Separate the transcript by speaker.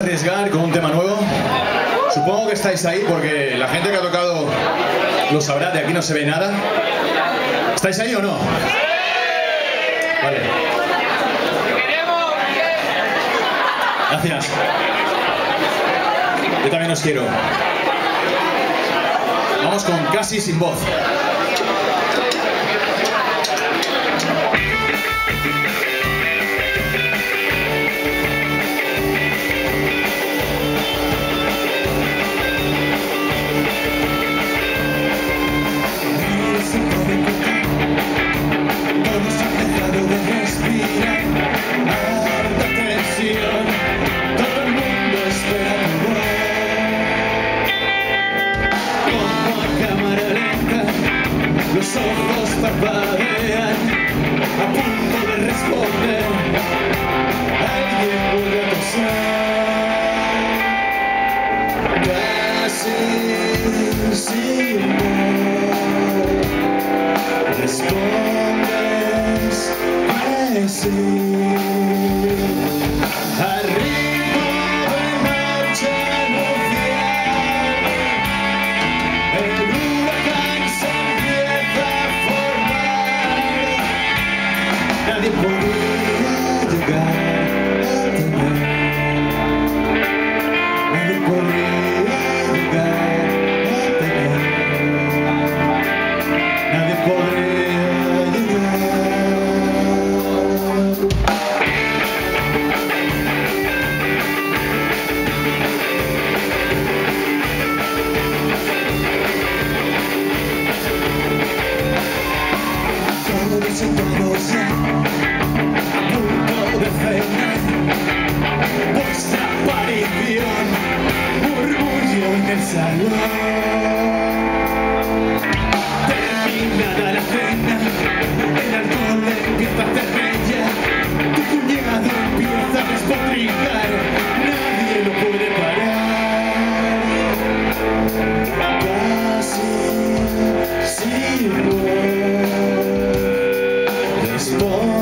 Speaker 1: arriesgar con un tema nuevo. Supongo que estáis ahí porque la gente que ha tocado lo sabrá, de aquí no se ve nada. ¿Estáis ahí o no? Vale. Gracias. Yo también os quiero. Vamos con casi sin voz.
Speaker 2: Ojos parpadean A punto de responder. Alguien vuelve a toser Casi sin voz Respondes que sí. Arriba salón. Terminada la cena, el alcohol empieza a hacer mella, tu cuñado empieza a despotricar, nadie lo puede parar. Casi sin voz,